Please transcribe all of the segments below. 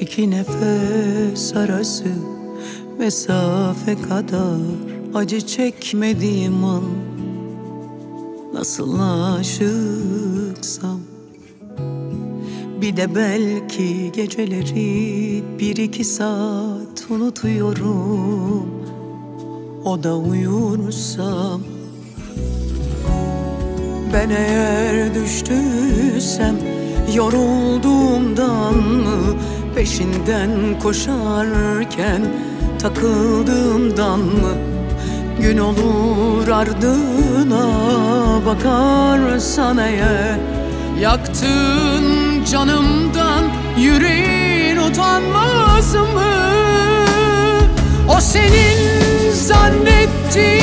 İki nefes arası mesafe kadar acı çekmediğim an Nasıl aşıksam. Bir de belki geceleri bir iki saat unutuyorum. O da uyursam Ben eğer düştüysem yorulduğumdan mı Peşinden koşarken takıldığımdan mı Gün olur ardına bakarsan eğer Yaktın canımdan yüreğin utanmaz mı? O senin zannettiğin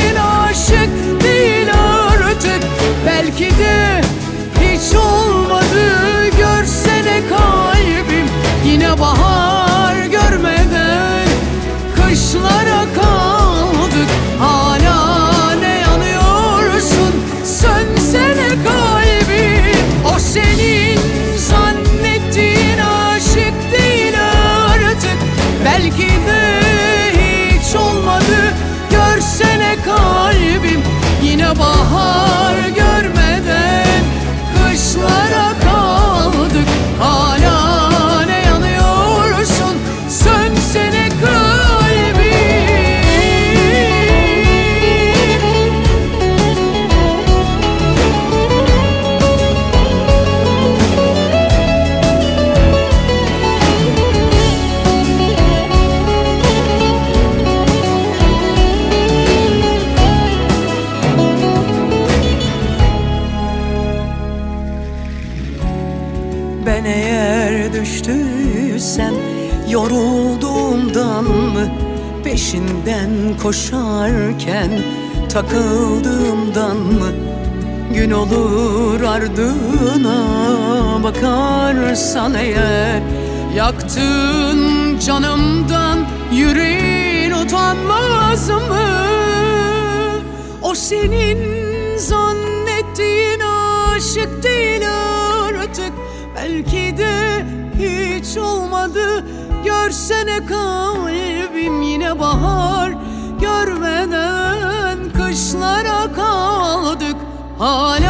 düştüysem yorulduğumdan mı Peşinden koşarken takıldığımdan mı Gün olur ardına bakarsan eğer Yaktın canımdan yüreğin utanmaz mı? O senin zannettiğin aşık değil artık Belki de hiç olmadı. Görsene kalbim yine bahar. Görmeden kışlara kaldık. Hala